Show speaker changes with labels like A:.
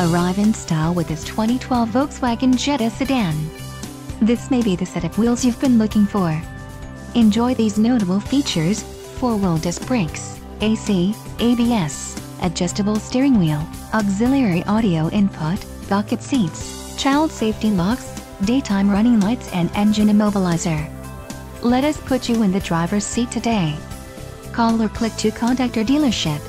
A: Arrive in style with this 2012 Volkswagen Jetta sedan. This may be the set of wheels you've been looking for. Enjoy these notable features, 4-wheel disc brakes, AC, ABS, adjustable steering wheel, auxiliary audio input, bucket seats, child safety locks, daytime running lights and engine immobilizer. Let us put you in the driver's seat today. Call or click to contact our dealership.